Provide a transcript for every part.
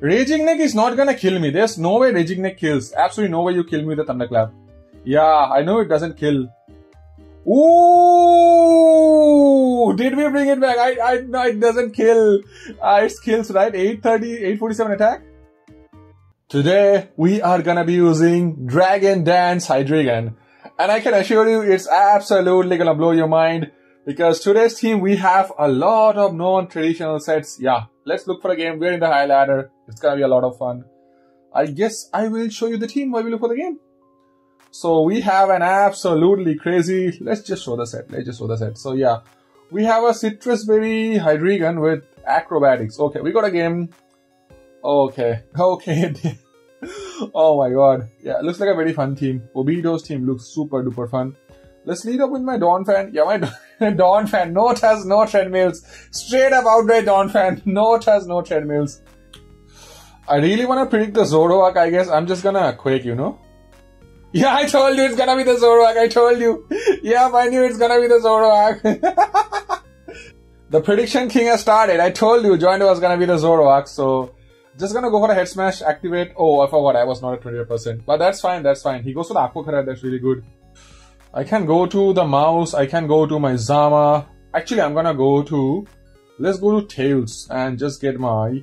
Raging Nick is not gonna kill me. There's no way Raging Nick kills. Absolutely no way you kill me with a Thunderclap. Yeah, I know it doesn't kill. Ooh! Did we bring it back? I, I, no, it doesn't kill. Uh, it kills, right? 830, 847 attack? Today, we are gonna be using Dragon Dance Hydreigon. And I can assure you, it's absolutely gonna blow your mind. Because today's team, we have a lot of non-traditional sets. Yeah, let's look for a game. We're in the high ladder. It's gonna be a lot of fun. I guess I will show you the team while we look for the game. So we have an absolutely crazy, let's just show the set, let's just show the set. So yeah, we have a Sitrus Berry Hydreigon with Acrobatics. Okay, we got a game. Okay, okay. oh my god. Yeah, looks like a very fun team. Obito's team looks super duper fun. Let's lead up with my Donphan. Yeah, my Donphan. Note has no treadmills. Straight up outright Donphan. Note has no treadmills. I really want to predict the Zoroark, I guess. I'm just gonna quake, you know? Yeah, I told you it's gonna be the Zoroark. I told you. Yeah, I knew it's gonna be the Zoroark. the prediction king has started. I told you Joinder was gonna be the Zoroark, so just gonna go for a head smash, activate. Oh, I forgot I was not at 28%. But that's fine, that's fine. He goes to the Aqua Cutter, that's really good. I can go to the mouse, I can go to my Zama. Actually, I'm gonna go to, let's go to Tails and just get my,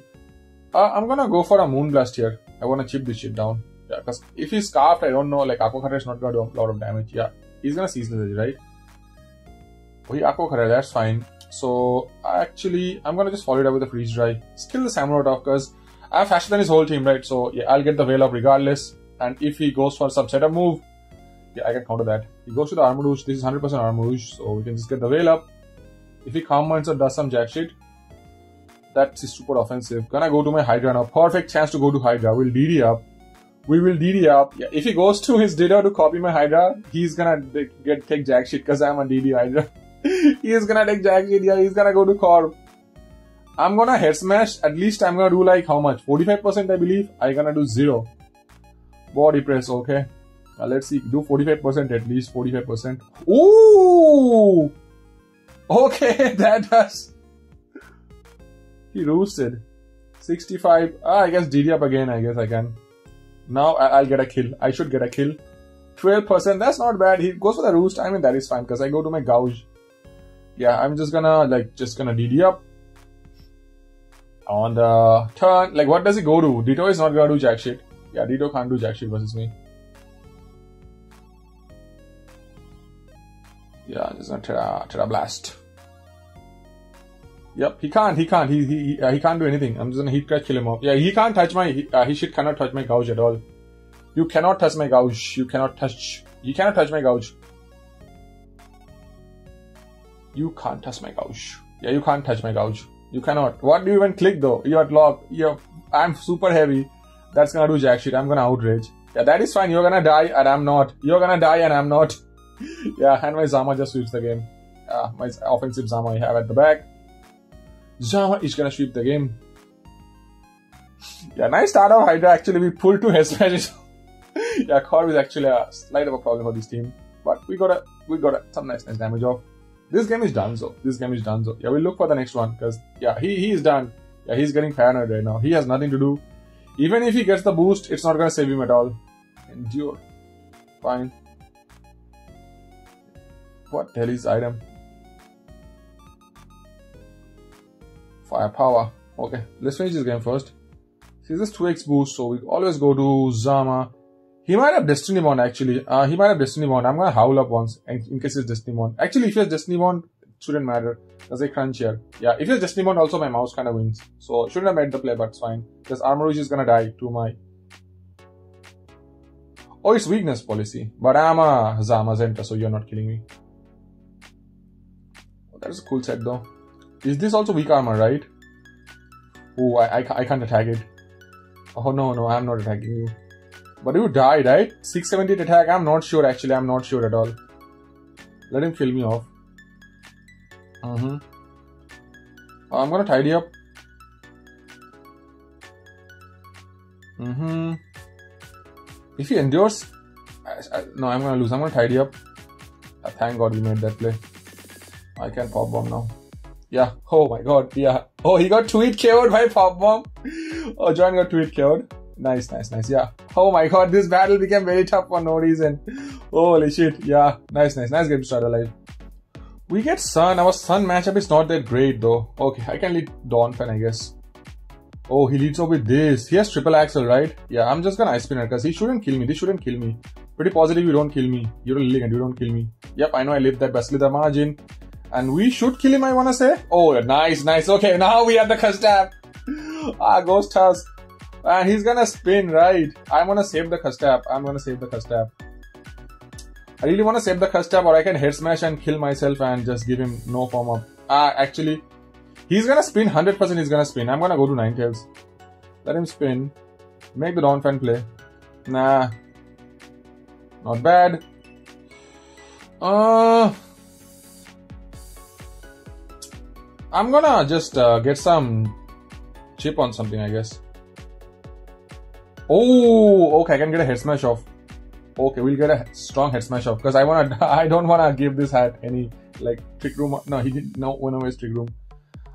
uh, I'm gonna go for a Moonblast here. I wanna chip this shit down. Yeah, because if he's scarfed, I don't know, like Aqua is not gonna do a lot of damage. Yeah, he's gonna seize the right? Oh, he Aqua that's fine. So, actually, I'm gonna just follow it up with a Freeze Dry. Skill the Samurott off, because I have faster than his whole team, right? So, yeah, I'll get the Veil up regardless. And if he goes for some setup move, yeah, I can counter that. He goes to the Armarouge. This is 100% Armarouge, so we can just get the Veil up. If he Calm Minds or does some jack shit, that's super offensive. Gonna go to my Hydra now. Perfect chance to go to Hydra. We'll DD up we will DD up. Yeah, if he goes to his Ditto to copy my Hydra, he's gonna get take jack shit because I'm a DD Hydra. he's gonna take jack shit. Yeah, he's gonna go to Corp. I'm gonna head smash. At least I'm gonna do like how much? 45% I believe. I'm gonna do zero. Body press. Okay. Now let's see. Do 45% at least. 45%. Ooh. Okay, that does. He roosted. 65. Ah, I guess DD up again. I guess I can. Now I'll get a kill. I should get a kill. 12%, that's not bad. He goes for the roost. I mean, that is fine because I go to my gouge. Yeah, I'm just gonna, like, just gonna DD up. On the turn, like, what does he go to? Ditto is not gonna do jack shit. Yeah, Ditto can't do jack shit versus me. Yeah, just gonna Tera, Tera Blast. Yep, he can't, he can't, he he uh, he can't do anything. I'm just gonna heat crash kill him off. Yeah, he can't touch my, he, uh, he shit cannot touch my gouge at all. You cannot touch my gouge. You cannot touch, you cannot touch my gouge. You can't touch my gouge. Yeah, you can't touch my gouge. You cannot. What do you even click though? You're locked. You're, I'm super heavy. That's gonna do jack shit. I'm gonna outrage. Yeah, that is fine. You're gonna die and I'm not. You're gonna die and I'm not. yeah, and my Zama just sweeps the game. Uh, my offensive Zama I have at the back. Zama is gonna sweep the game. Yeah, nice start of Hydra. Actually, we pulled two head smashes. yeah, Corp is actually a slight of a problem for this team, but we got a we got a, some nice nice damage off. This game is done, so this game is done. So yeah, we'll look for the next one because yeah, he he is done. Yeah, he's getting paranoid right now. He has nothing to do. Even if he gets the boost, it's not gonna save him at all. Endure. Fine. What the hell is item? Firepower. Okay, let's finish this game first. See, this 2x boost, so we always go to Zama. He might have Destiny Bond actually. Uh, he might have Destiny Bond. I'm gonna howl up once in case it's Destiny Bond. Actually, if he has Destiny Bond, it shouldn't matter. There's a crunch here. Yeah, if he has Destiny Bond, also my mouse kind of wins. So shouldn't have made the play, but it's fine. Because Armarouge is gonna die to my. Oh, it's weakness policy. But I'm a Zamazenta, so you're not killing me. Oh, that is a cool set though. Is this also weak armor, right? Oh, I, I, I can't attack it. Oh no, no, I'm not attacking you. But you died, right? 678 attack, I'm not sure actually, I'm not sure at all. Let him kill me off. Mm-hmm. Oh, I'm gonna tidy up. Mm-hmm. If he endures... I, I, no, I'm gonna lose. I'm gonna tidy up. Uh, thank God we made that play. I can pop bomb now. Yeah. Oh my god. Yeah. Oh, he got tweet KO'd by Pop Bomb. oh, John got tweet killed. Nice, nice, nice. Yeah. Oh my god, this battle became very tough for no reason. Holy shit. Yeah. Nice, nice. Nice game to start alive. We get Sun. Our Sun matchup is not that great though. Okay, I can lead Donphan, I guess. Oh, he leads up with this. He has triple axle, right? Yeah, I'm just gonna ice spinner because he shouldn't kill me. This shouldn't kill me. Pretty positive you don't kill me. You're a Lilligant, you don't kill me. Yep, I know I lived that bestly the margin. And we should kill him, I wanna say. Oh, nice, nice. Okay, now we have the Custap. ah, Ghost Tusk. And he's gonna spin, right? I'm gonna save the Custap. I'm gonna save the Custap. I really wanna save the Custap or I can head smash and kill myself and just give him no form of... Ah, actually, He's gonna spin, 100% he's gonna spin. I'm gonna go to nine Ninetales. Let him spin. Make the Donphan play. Nah. Not bad. Uh... I'm gonna just uh, get some chip on something, I guess. Oh, okay, I can get a head smash off. Okay, we'll get a strong head smash off because I wanna, I don't wanna give this hat any like trick room. No, he didn't. No, one away trick room.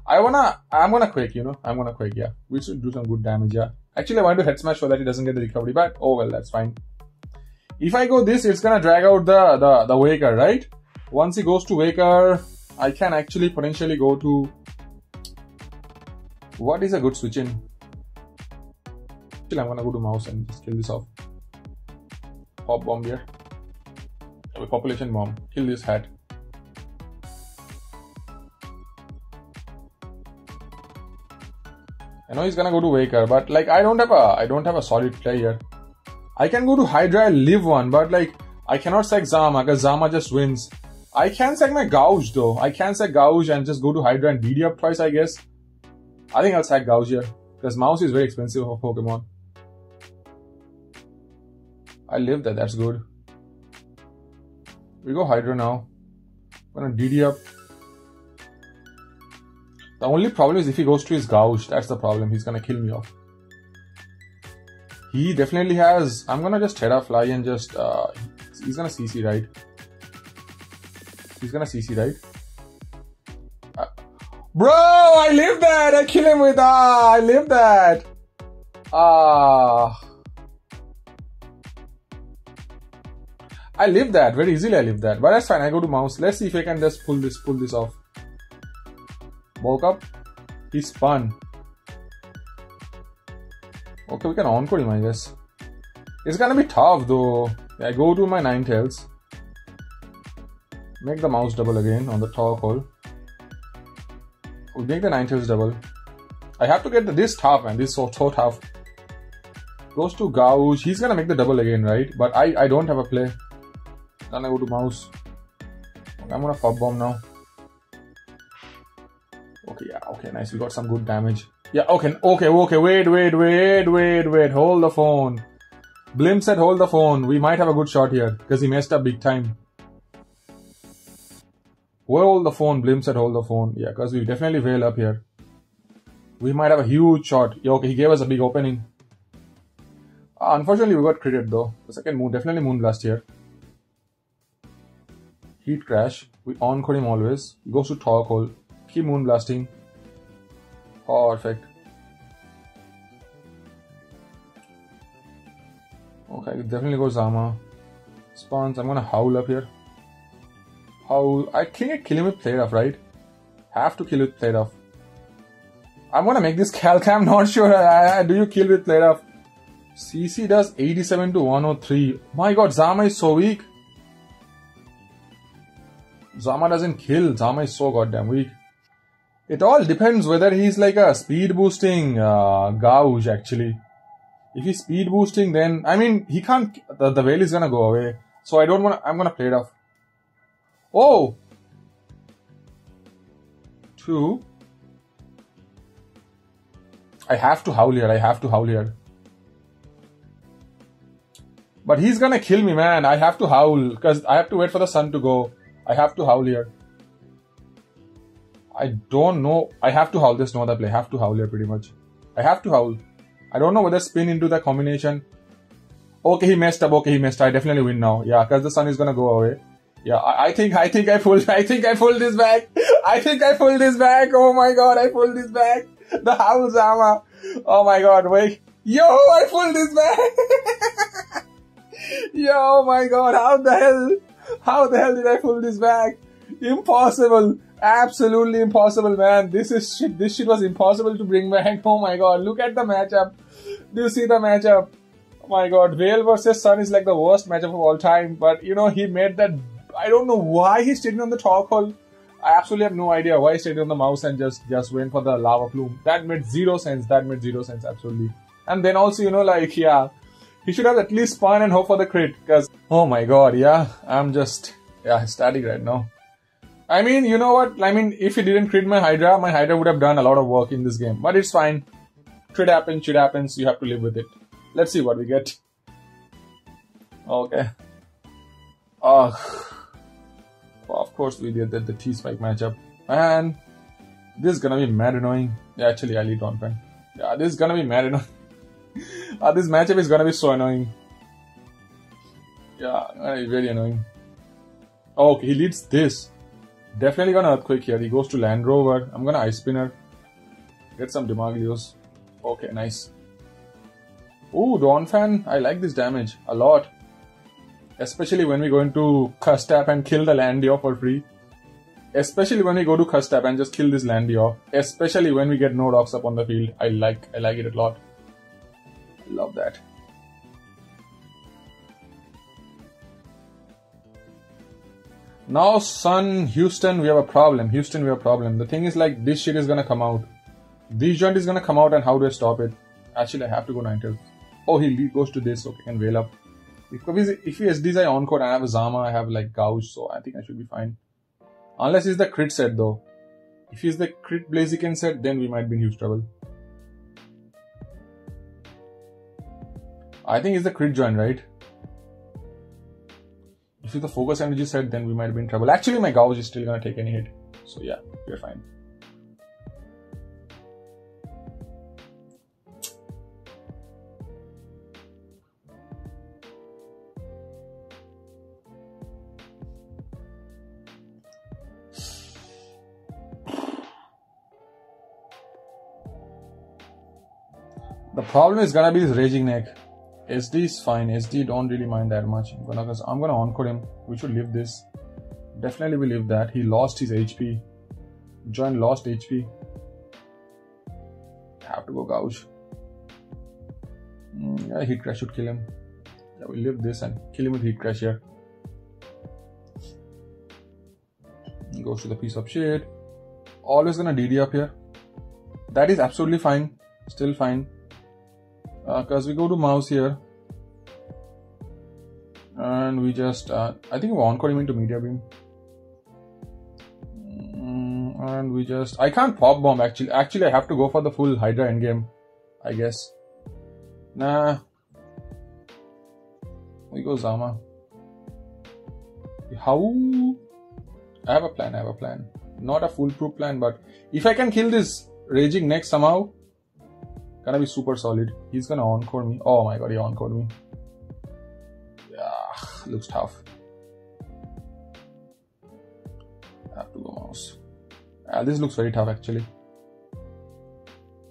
I wanna, I'm gonna quake, you know, I'm gonna quake, yeah. We should do some good damage, yeah. Actually, I want to head smash so that he doesn't get the recovery back. Oh well, that's fine. If I go this, it's gonna drag out the, the, the Waker, right? Once he goes to Waker, I can actually potentially go to... What is a good switch in? Actually, I'm gonna go to mouse and just kill this off. Pop bomb here. Population bomb. Kill this hat. I know he's gonna go to Waker, but like I don't have a I don't have a solid play here. I can go to Hydra live one, but like I cannot sack Zama because Zama just wins. I can sack my Gouge though. I can sack Gouge and just go to Hydra and DD up twice, I guess. I think I'll sack Gouge here because Mouse is very expensive for Pokemon. I live that. That's good. We go Hydra now. I'm gonna DD up. The only problem is if he goes to his gouge, that's the problem. He's gonna kill me off. He definitely has. I'm gonna just Tera fly and just. Uh, he's gonna CC, right? He's gonna CC, right? Uh, bro, I live that! I kill him with. Ah, I live that! Ah. I live that. Very easily I live that. But that's fine. I go to mouse. Let's see if I can just pull this, pull this off. Woke up. He's fun. Okay, we can encore him, I guess. It's gonna be tough though. I go to my Ninetales. Make the mouse double again on the top hole. We make the Ninetales double. I have to get this tough man. This is so, so tough. Goes to Gouge. He's gonna make the double again, right? But I, I don't have a play. Then I go to mouse. I'm gonna pop bomb now. Okay, yeah, okay, nice. We got some good damage. Yeah, okay, okay, okay. Wait, wait, wait, wait, wait. Hold the phone. Blim said hold the phone. We might have a good shot here because he messed up big time. Hold the phone. Blim said hold the phone. Yeah, because we definitely fail up here. We might have a huge shot. Yeah, okay, he gave us a big opening. Uh, unfortunately, we got credit though. The second moon, definitely Moonblast here. Heat crash. We encore him always. He goes to Torkoal. hole. Keep moon blasting. Perfect. Okay, definitely go Zama. Spawns, I'm gonna howl up here. Howl. I think I kill him with play rough, right? Have to kill with play rough. I'm gonna make this calc, I'm not sure. I, I, do you kill with play rough? CC does 87 to 103. My god, Zama is so weak. Zama doesn't kill. Zama is so goddamn weak. It all depends whether he's like a speed boosting uh, gouge actually. If he's speed boosting, then I mean he can't. The, the veil is gonna go away. So I don't wanna. I'm gonna play it off. Oh, two. I have to howl here. I have to howl here. But he's gonna kill me, man. I have to howl because I have to wait for the sun to go. I have to howl here. I don't know. I have to howl. There's no other play. I have to howl here pretty much. I have to howl. I don't know whether spin into the combination. Okay, he messed up. Okay, he messed. I definitely win now. Yeah, because the sun is gonna go away. Yeah, I, think I think I pulled I think I pulled this back. I think I pulled this back. Oh my god, I pulled this back. the house armor. Oh my god, wait. Yo, I pulled this back. Yo, oh my god, how the hell? How the hell did I pull this back? Impossible. Absolutely impossible, man. This is shit. This shit was impossible to bring back. Oh my god, look at the matchup. Do you see the matchup? Oh my god, Veil versus Sun is like the worst matchup of all time. But you know, he made that. I don't know why he's sitting on the toggle. I absolutely have no idea why he stayed on the mouse and just just went for the lava plume. That made zero sense. That made zero sense. Absolutely. And then also, you know, like yeah, he should have at least spun and hope for the crit. Because oh my god, yeah, I'm just yeah static right now. I mean, you know what? I mean, if he didn't crit my Hydra, my Hydra would have done a lot of work in this game. But it's fine. Crit happens, shit happens. You have to live with it. Let's see what we get. Okay. Oh, of course we did the, the T spike matchup. And this is gonna be mad annoying. Yeah, actually, I lead Donphan. Yeah, this is gonna be mad annoying. uh, this matchup is gonna be so annoying. Yeah, very annoying. Oh, okay, he leads this. Definitely gonna Earthquake here. He goes to Landorus. I'm gonna Ice Spinner. Get some Demaglios. Okay, nice. Ooh, Donphan. I like this damage a lot. Especially when we go into Custap and kill the Landio for free. Especially when we go to Custap and just kill this Landio. Especially when we get no rocks up on the field. I like I like it a lot. Love that. Now, Sun, Houston, we have a problem. Houston, we have a problem. The thing is, like, this shit is gonna come out. This joint is gonna come out, and how do I stop it? Actually, I have to go 9 Oh, he goes to this. Okay, can veil up. If, if he SDs I encore, I have Zama, I have like Gouge, so I think I should be fine. Unless he's the crit set though. If he's the crit Blaziken set, then we might be in huge trouble. I think it's the crit joint, right? If it's the focus energy set, then we might be in trouble. Actually, my gouge is still gonna take any hit. So yeah, we're fine. Problem is gonna be this raging neck. SD is fine. SD don't really mind that much. I'm gonna, I'm gonna encore him. We should leave this. Definitely we leave that. He lost his HP. Join lost HP. Have to go gouge. Mm, yeah, heat crash should kill him. Yeah, we leave this and kill him with heat crash here. Goes to the piece of shit. Always gonna DD up here. That is absolutely fine. Still fine because we go to mouse here. And we just uh, I think we encore him into media beam? Mm, and we just I can't pop bomb actually. Actually I have to go for the full Hydra endgame I guess. Nah. We go Zama. How? I have a plan I have a plan. Not a foolproof plan but if I can kill this raging next somehow Gonna be super solid. He's gonna encore me. Oh my god, he encored me. Yeah, looks tough. have to go mouse. Yeah, this looks very tough actually.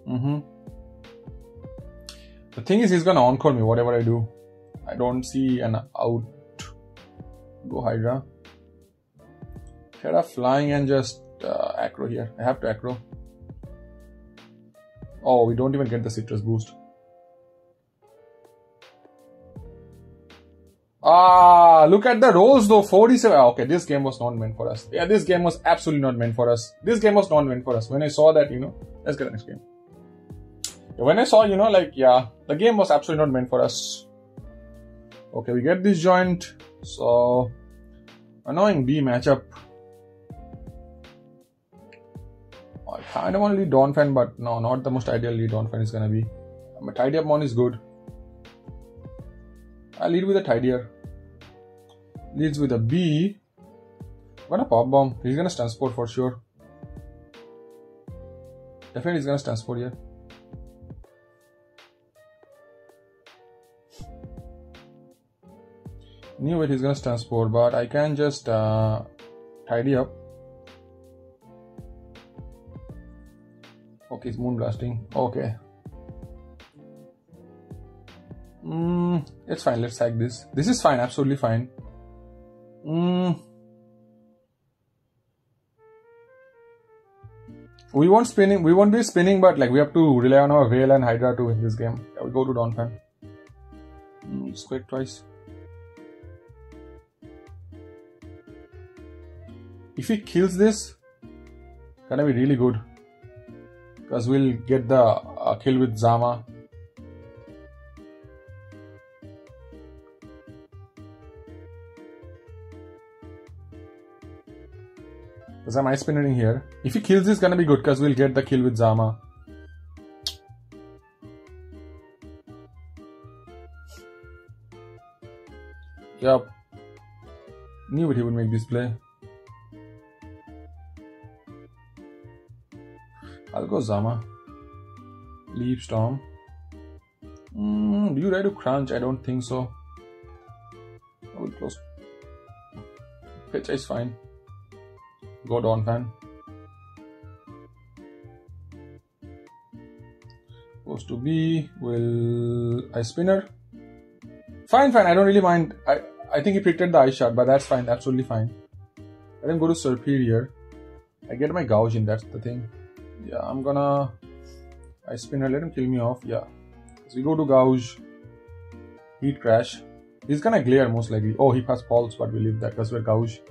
Mm-hmm. The thing is, he's gonna encore me whatever I do. I don't see an out. Go Hydra. Up flying and just uh, acro here. I have to acro. Oh, we don't even get the Sitrus boost. Ah, look at the rolls though. 47. Ah, okay, this game was not meant for us. Yeah, this game was absolutely not meant for us. This game was not meant for us. When I saw that, you know, let's get the next game. When I saw, you know, like, yeah, the game was absolutely not meant for us. Okay, we get this joint. So, annoying B matchup. I don't want to lead fan but no, not the most ideal lead fan is gonna be. But tidy up mon is good. I lead with a tidier. Leads with a B. What a pop bomb. He's gonna transport for sure. Definitely he's gonna transport here. Knew it he's gonna transport, but I can just uh, tidy up. Okay, it's moon blasting. Okay. Mm, it's fine. Let's hack this. This is fine. Absolutely fine. Mm. We won't spinning. We won't be spinning, but like we have to rely on our Whale and Hydra to win this game. Yeah, we go to Donphan. Mm, quick twice. If he kills this, gonna be really good. Because we'll get the uh, kill with Zama. Because I'm ice spinning here. If he kills this, gonna be good because we'll get the kill with Zama. Yup. Knew he would make this play. Go Zama. Leaf Storm. Mm, do you try to crunch? I don't think so. I will close. Pitch is fine. Go Donphan. Goes to B. Will I spinner? Fine, fine. I don't really mind. I I think he predicted the ice shot, but that's fine. Absolutely fine. Let him go to Serperior. I get my gouge in. That's the thing. Yeah, I'm gonna. I spin spinner. Let him kill me off. Yeah. So we go to gouge. Heat crash. He's gonna glare most likely. Oh, he has pulse, but we leave that because we're gouge.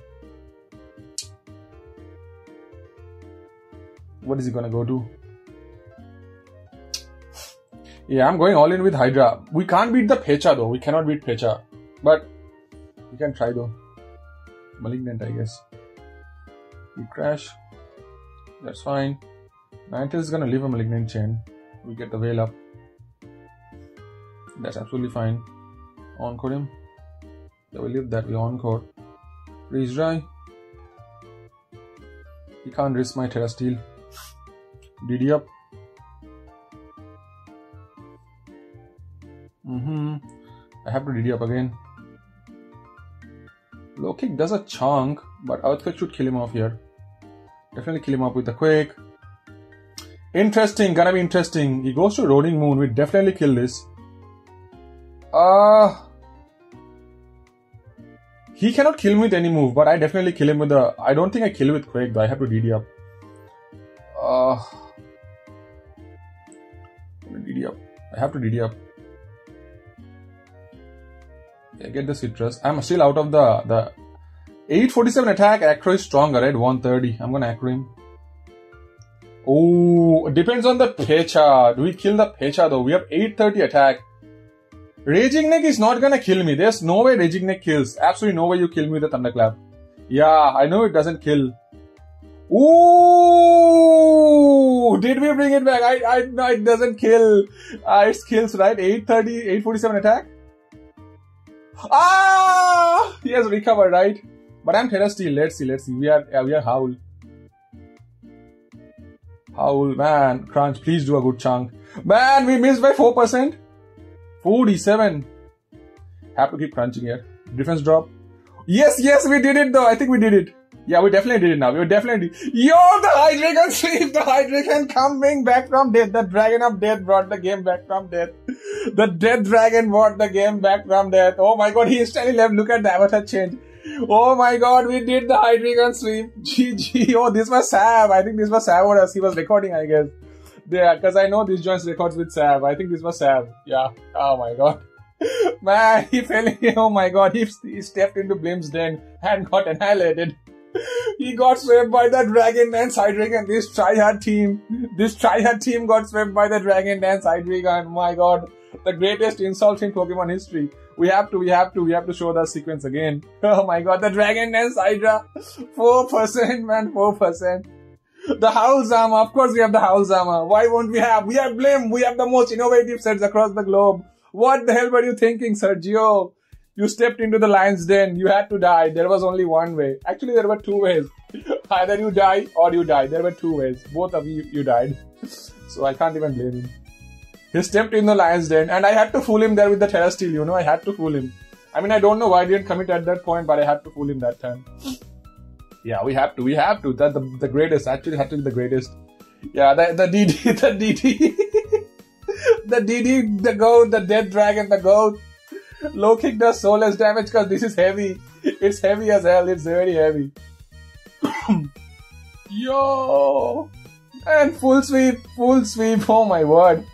What is he gonna go to? Yeah, I'm going all in with Hydra. We can't beat the Pecha though. We cannot beat Pecha. But we can try though. Malignant, I guess. We crash. That's fine. Mantle is gonna leave a Malignant chain. We get the Veil up. That's absolutely fine. Encore him. Yeah, we leave that. We encore. Freeze dry. He can't risk my Tera Steel. DD up. Mm-hmm. I have to DD up again. Low kick does a chunk, but Earthquake should kill him off here. Definitely kill him up with a quick. Interesting, gonna be interesting. He goes to Roaring Moon, we definitely kill this. Uh he cannot kill me with any move, but I definitely kill him with the. I don't think I kill with Quake though. I have to DD up. Uh, DD up. I have to DD up. Yeah, get the Sitrus. I'm still out of the the 847 attack. Acro is stronger, right? 130. I'm gonna acro him. Oh, depends on the Pecha. Do we kill the Pecha though? We have 830 attack. Raging Neck is not gonna kill me. There's no way Raging Neck kills. Absolutely no way you kill me with a Thunderclap. Yeah, I know it doesn't kill. Ooh! Did we bring it back? I, I, no, it doesn't kill. Uh, it kills, right? 830, 847 attack? Ah! He has recovered, right? But I'm Tera Steel. Let's see, let's see. We are, we are Howl. Howl, man. Crunch, please do a good chunk. Man, we missed by 4%. 47. Have to keep crunching here. Defense drop. Yes, yes, we did it though. I think we did it. Yeah, we definitely did it now. We definitely Yo, the Hydreigon sweep! The Hydreigon coming back from death. The Dragon of Death brought the game back from death. The Death Dragon brought the game back from death. Oh my god, he instantly left. Look at the avatar change. Oh my god, we did the Hydreigon sweep. GG. Oh, this was Sav. I think this was Sav or He was recording, I guess. Yeah, because I know this joins records with Sav. I think this was Sav. Yeah. Oh my god. Man, he fell. Oh my god, he, he stepped into Blim's den and got annihilated. he got swept by the Dragon Dance Hydreigon. This tryhard team, this tryhard team got swept by the Dragon Dance Hydreigon. Oh my god, the greatest insult in Pokemon history. We have to, we have to, we have to show that sequence again. Oh my god, the Dragon Dance Hydra. 4%, man, 4%. The Howl Zama, of course we have the Howl Zama. Why won't we have? We have Blim, we have the most innovative sets across the globe. What the hell were you thinking, Sergio? You stepped into the lion's den, you had to die. There was only one way. Actually, there were two ways. Either you die or you die. There were two ways. Both of you, you died. So I can't even blame him. He stepped in the lion's den and I had to fool him there with the Tera Steel, you know, I had to fool him. I mean, I don't know why I didn't commit at that point, but I had to fool him that time. Yeah, we have to. We have to. That the, the greatest actually had to be the greatest. Yeah, the, the DD, the DD, the DD, the goat, the dead dragon, the goat. Low kick does so less damage because this is heavy. It's heavy as hell. It's very heavy. Yo! And full sweep, full sweep. Oh my word.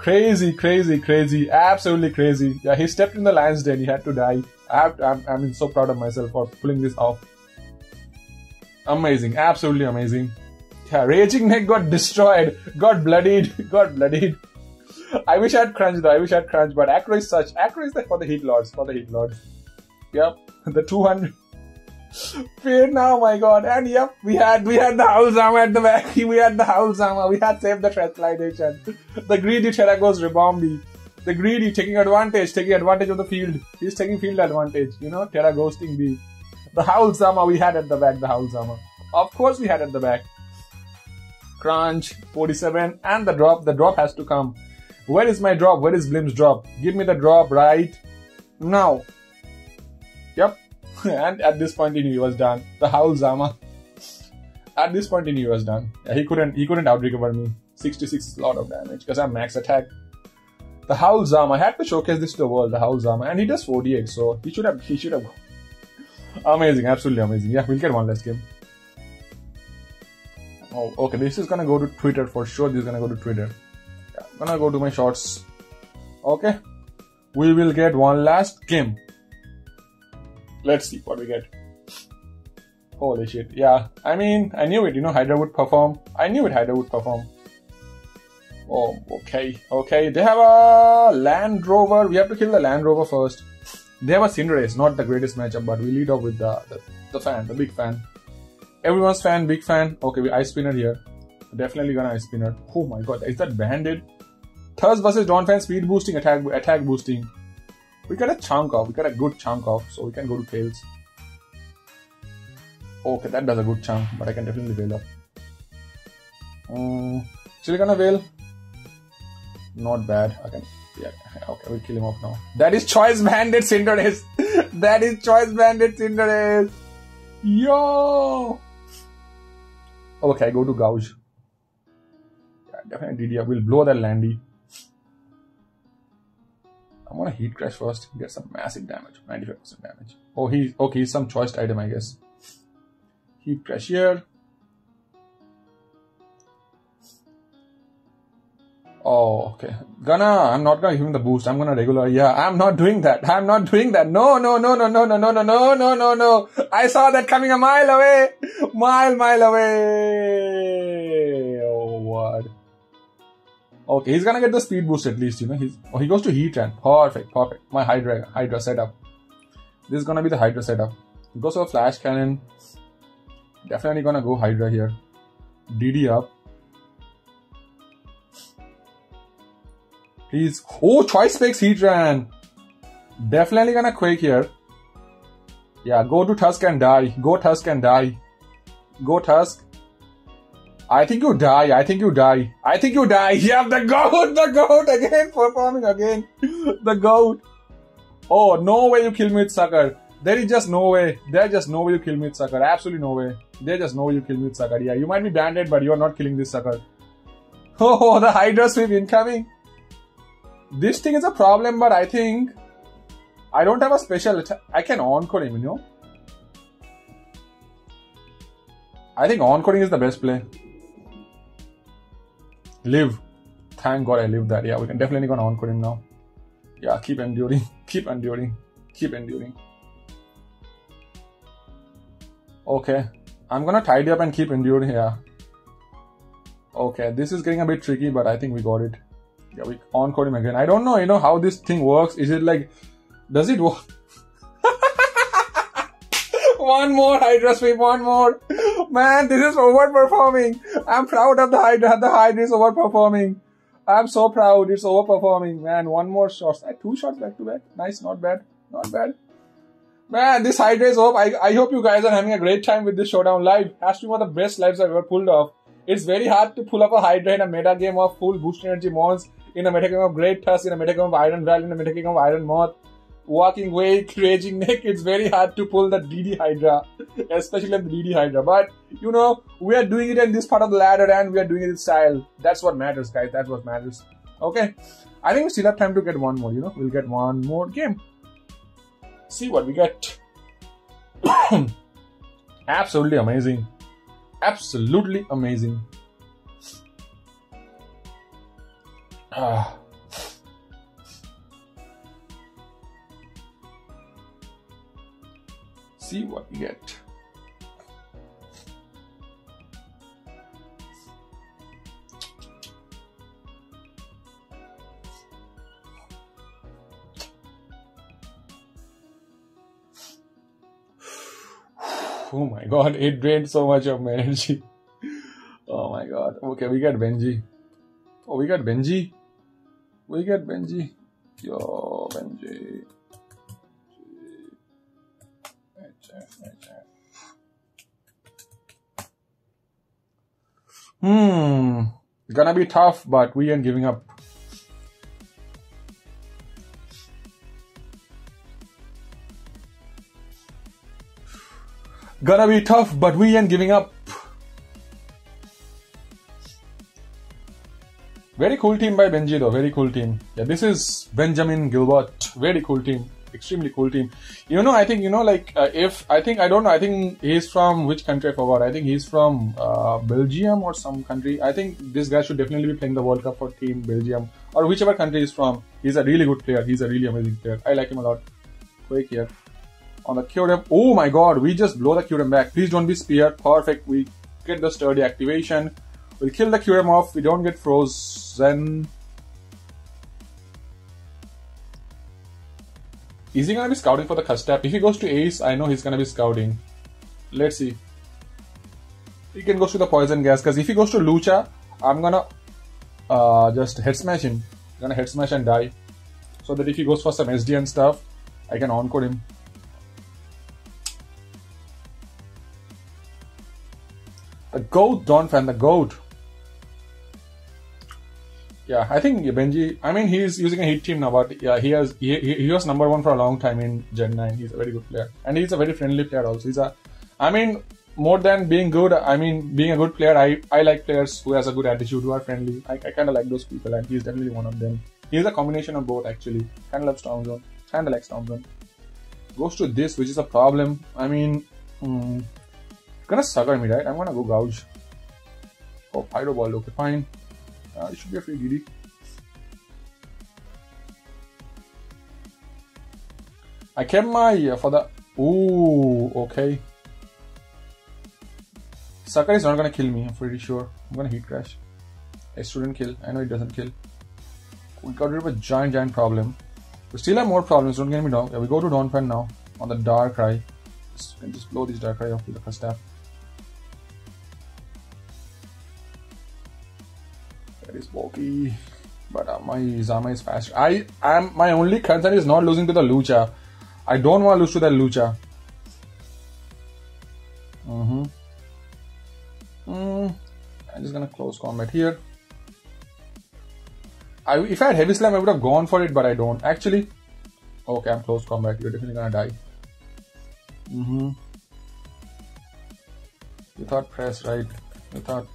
Crazy, crazy, crazy. Absolutely crazy. Yeah, he stepped in the lion's den. He had to die. I I'm, I'm so proud of myself for pulling this off. Amazing. Absolutely amazing. Yeah, Raging Neck got destroyed. Got bloodied. Got bloodied. I wish I had crunch though. I wish I had crunch, but Acro is such. Acro is there for the hit lords. For the hit lords. Yep. The 200. Fear now, my god. And yep, we had we had the Howl Zama at the back. We had the Howl Zama. We had saved the translation. The greedy Tera Ghost Ribombee. The greedy taking advantage, taking advantage of the field. He's taking field advantage. You know, Tera ghosting B. The Howl Zama we had at the back, the Howl Zama. Of course we had at the back. Crunch, 47, and the drop. The drop has to come. Where is my drop? Where is Blim's drop? Give me the drop right now. Yep. and at this point he knew he was done. The Howl Zama. At this point he knew he was done. Yeah, he couldn't he couldn't out recover me. 66 is a lot of damage because I'm max attack. The Howl Zama. I had to showcase this to the world, the Howl Zama. And he does 48, so he should have he should have Amazing, absolutely amazing. Yeah, we'll get one last game. Oh, okay. This is gonna go to Twitter for sure. This is gonna go to Twitter i'm gonna go to my shorts okay we will get one last game let's see what we get. Holy shit. Yeah i mean i knew it you know hydra would perform. I knew it hydra would perform. Oh okay okay. They have a Landorus. We have to kill the Landorus first. They have a cinderace not the greatest matchup but we lead off with the, the, the fan the big fan. Everyone's fan big fan. Okay we ice spinner here. Definitely gonna ice spinner. Oh my god is that banded? Thurs versus Donphan, speed boosting, attack attack boosting. We got a chunk off. We got a good chunk off, so we can go to tails. Okay, that does a good chunk, but I can definitely veil up. Um, Silicon Veil. Not bad. I can. Yeah, okay, we'll kill him off now. That is Choice Banded Cinderace. that is Choice Banded Cinderace. Yo! Okay, go to Gouge. Yeah, definitely DDR. We'll blow that Landy. I want to heat crash first, get some massive damage, 95% damage. Oh, he's okay, he's some choice item, I guess. Heat crash here. Oh, okay. Gonna, I'm not gonna give him the boost. I'm gonna regular. Yeah, I'm not doing that. I'm not doing that. No, no, no, no, no, no, no, no, no, no, no, no. I saw that coming a mile away. Mile, mile away. Okay, he's gonna get the speed boost at least, you know. He's oh he goes to Heatran. Perfect, perfect. My Hydra Hydra setup. This is gonna be the Hydra setup. He goes for flash cannon. Definitely gonna go Hydra here. DD up. Please. Oh, Choice Specs Heatran. Definitely gonna Quake here. Yeah, go to Tusk and die. Go Tusk and die. Go Tusk. I think you die. I think you die. I think you die. Yeah, the goat, the goat again performing again. The goat. Oh, no way you kill me with sucker. There is just no way. There's just no way you kill me with sucker. Absolutely no way. There's just no way you kill me with sucker. Yeah, you might be banded, but you're not killing this sucker. Oh, the Hydra sweep incoming. This thing is a problem, but I think I don't have a special. I can encore him, you know. I think encoring is the best play. Live. Thank God I lived that. Yeah, we can definitely go on him now. Yeah, keep enduring. Keep enduring. Keep enduring. Okay. I'm gonna tidy up and keep enduring here. Okay, this is getting a bit tricky, but I think we got it. Yeah, we encore him again. I don't know, you know, how this thing works. Is it like, does it work? one more Hydra sweep, one more. Man, this is overperforming. I'm proud of the Hydra. The Hydra is overperforming. I'm so proud. It's overperforming. Man, one more shot. Uh, two shots back to back. Nice, not bad. Not bad. Man, this Hydra is up. I, I hope you guys are having a great time with this showdown live. Has to be one of the best lives I've ever pulled off. It's very hard to pull up a Hydra in a meta game of full boost energy mons, in a meta game of Great Tusk, in a meta game of Iron Val, in a meta game of Iron Moth. Walking weight, raging neck, it's very hard to pull the DD Hydra, especially the DD Hydra. But you know, we are doing it in this part of the ladder and we are doing it in style. That's what matters, guys. That's what matters. Okay. I think we still have time to get one more, you know, we'll get one more game. See what we get. Absolutely amazing. Absolutely amazing. Ah. See what we get. Oh my god, it drained so much of my energy. Oh my god. Okay, we got Benji. Oh, we got Benji. We got Benji. Yo, Benji. Hmm. Gonna be tough, but we ain't giving up. Gonna be tough, but we ain't giving up. Very cool team by Benji though, very cool team. Yeah, this is Benjamin Gilbert. Very cool team. Extremely cool team. You know, I think, you know, like, uh, if, I think, I don't know, I think he's from which country I forgot. I think he's from uh, Belgium or some country. I think this guy should definitely be playing the World Cup for Team Belgium or whichever country he's from. He's a really good player. He's a really amazing player. I like him a lot. Quick here on the Kyurem. Oh my god, we just blow the Kyurem back. Please don't be spear. Perfect. We get the sturdy activation. We'll kill the Kyurem off. We don't get frozen. Is he gonna be scouting for the Custap? If he goes to Ace, I know he's gonna be scouting. Let's see. He can go to the poison gas because if he goes to Lucha, I'm gonna uh, just head smash him. I'm gonna head smash and die. So that if he goes for some SD and stuff, I can encore him. The goat, Donphan, the goat. Yeah, I think Benji. I mean, he's using a hit team now, but yeah, he has he, he was number one for a long time in Gen 9. He's a very good player, and he's a very friendly player also. He's a, I mean, more than being good, I mean, being a good player. I I like players who has a good attitude, who are friendly. I, I kind of like those people, and he's definitely one of them. He's a combination of both actually. Kind of loves Stormzone, kind of likes Stormzone. Goes to this, which is a problem. I mean, hmm, gonna sucker me, right? I'm gonna go gouge. Oh, pyro ball. Okay, fine. Uh, it should be a free DD. I kept my uh, for the. Ooh, okay. Sucker is not gonna kill me. I'm pretty sure. I'm gonna heat crash. It shouldn't kill. I know it doesn't kill. We got rid of a giant, giant problem. We still have more problems. Don't get me wrong. Yeah, we go to Donphan now on the Dark Darkrai. Just, just blow these Darkrai off with the first staff. That is bulky. But uh, my Zama is faster. I am my only concern is not losing to the Lucha. I don't want to lose to the Lucha. Mm-hmm. Mm, I'm just gonna close combat here. I, if I had heavy slam, I would have gone for it, but I don't. Actually, okay, I'm close combat. You're definitely gonna die. Mm-hmm. You thought press, right? You thought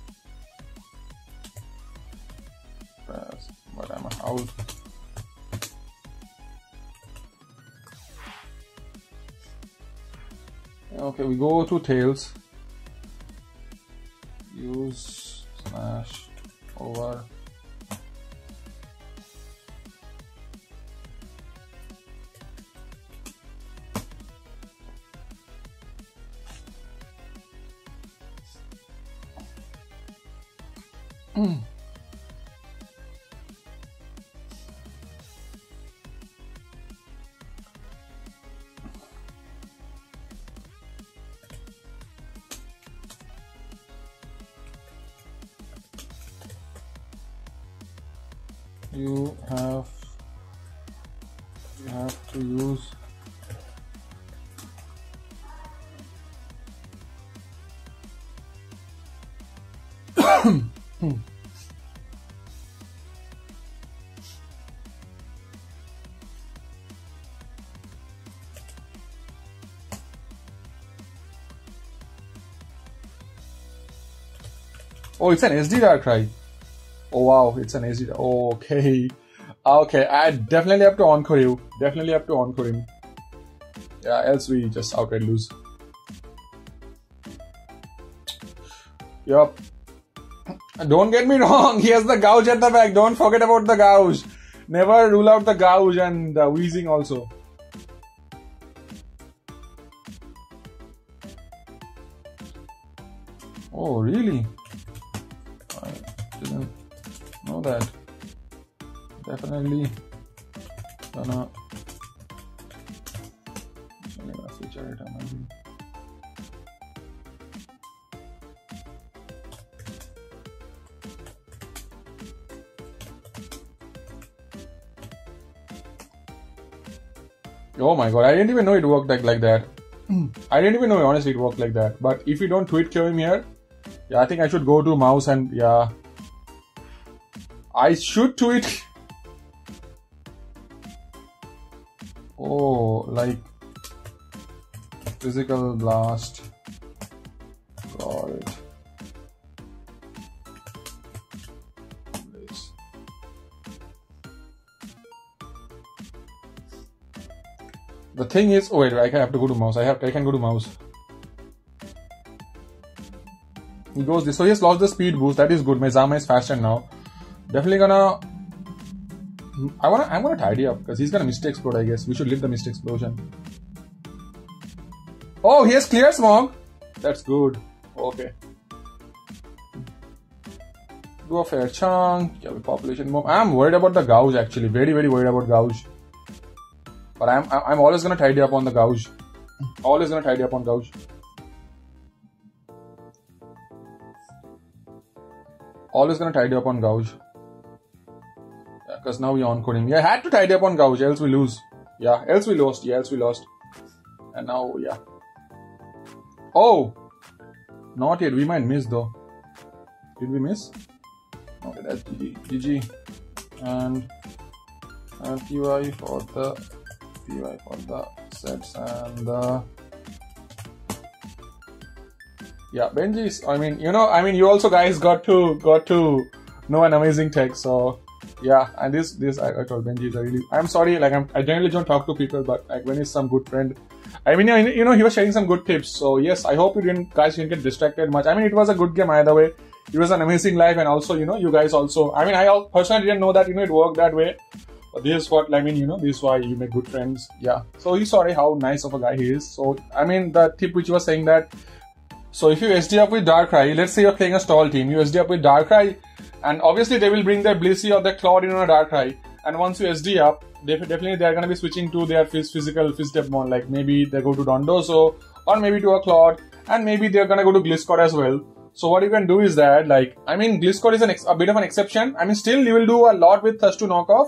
Okay, we go to tails. Use slash over. you Oh, it's an SD Darkrai. Oh wow, it's an SD. Okay. Ah, okay, I definitely have to encore you. Definitely have to encore him. Yeah, else we just outright lose. Yup. Don't get me wrong, he has the gouge at the back. Don't forget about the gouge. Never rule out the gouge and the wheezing also. Oh, really? That. Definitely gonna feature it on my Oh my god, I didn't even know it worked like, like that. Hmm. I didn't even know honestly it worked like that. But if you don't tweet kill him here, yeah, I think I should go to mouse and yeah. I should tweet. Oh, like physical blast. Got it. The thing is, oh wait, I have to go to mouse. I have, I can go to mouse. He goes this. So he has lost the speed boost. That is good. My Zama is faster now. Definitely gonna. I wanna. I'm gonna tidy up because he's gonna Misty Explode. I guess we should leave the Misty Explosion. Oh, he has clear smog. That's good. Okay. Do a fair chunk. Yeah, population. I'm worried about the gouge actually. Very, very worried about gouge. But I'm I'm always gonna tidy up on the gouge. Always gonna tidy up on gouge. Always gonna tidy up on gouge. Yeah, cause now we're on coding. Yeah, I had to tidy up on gouge, else we lose. Yeah, else we lost. Yeah, else we lost. And now, yeah. Oh, not yet. We might miss though. Did we miss? Okay, that's GG. GG. And and TY for the py for the sets and the yeah benji's i mean you know i mean you also guys got to got to know an amazing tech so yeah and this this i, I told benji is a really i'm sorry like I'm, i generally don't talk to people but like when he's some good friend i mean you know he was sharing some good tips so yes i hope you didn't guys didn't get distracted much i mean it was a good game either way it was an amazing life and also you know you guys also i mean i personally didn't know that you know it worked that way but this is what I mean, you know, this is why you make good friends. Yeah. So he's sorry how nice of a guy he is. So I mean the tip which was saying that so if you SD up with Darkrai, let's say you're playing a stall team, you SD up with Darkrai, and obviously they will bring their Blissey or their Claude in on a Darkrai. And once you SD up, definitely they're gonna be switching to their physical fist Fizdevmon, like maybe they go to Dondozo or maybe to a Claude, and maybe they're gonna go to Gliscor as well. So what you can do is that, like, I mean, Gliscor is ex- a bit of an exception. I mean, still you will do a lot with Thirst2 knockoff,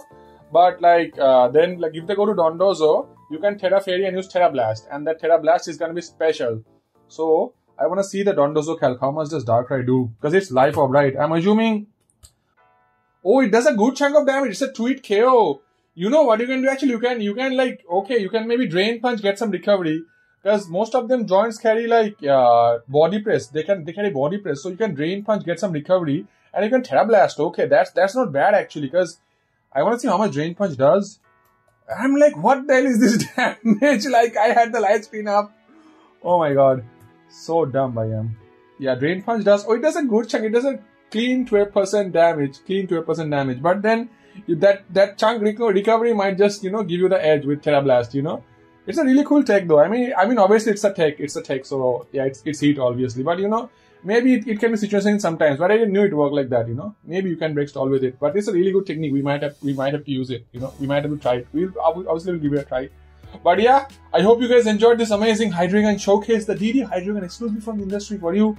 but like uh, then like if they go to Dondozo, you can Tera Fairy and use Tera Blast, and that Tera Blast is gonna be special. So I wanna see the Dondozo calc. How much does Darkrai do? Because it's life orb, right? I'm assuming. Oh, it does a good chunk of damage. It's a tweet KO. You know what you can do? Actually, you can you can like okay, you can maybe drain punch, get some recovery. Because most of them joints carry like uh, body press. They can they carry body press, so you can drain punch, get some recovery, and you can Tera Blast. Okay, that's that's not bad actually. Because I want to see how much Drain Punch does. I'm like, what the hell is this damage? like, I had the light screen up. Oh my god. So dumb I am. Yeah, Drain Punch does. Oh, it does a good chunk. It does a clean 12% damage. Clean 12% damage. But then, that, that chunk recovery might just, you know, give you the edge with Tera Blast, you know? It's a really cool tech though. I mean, I mean, obviously it's a tech. It's a tech. So, yeah, it's, it's heat obviously. But, you know, maybe it, it can be situational sometimes, but I didn't know it worked like that, you know. Maybe you can break stall with it, but it's a really good technique. We might have we might have to use it, you know. We might have to try it. We'll obviously we'll give it a try. But yeah, I hope you guys enjoyed this amazing Hydreigon showcase, the DD Hydreigon exclusively from the industry for you.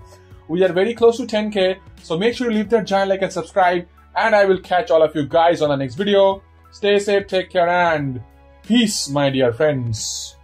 We are very close to 10k, so make sure you leave that giant like and subscribe. And I will catch all of you guys on the next video. Stay safe, take care, and peace, my dear friends.